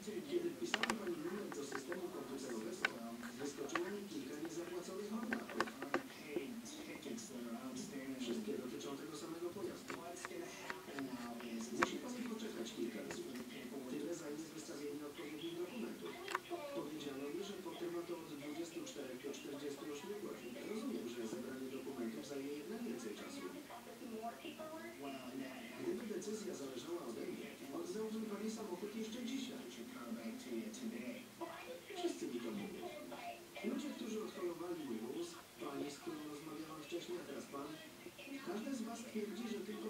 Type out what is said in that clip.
Thank you. Każdy z Was twierdzi, że tylko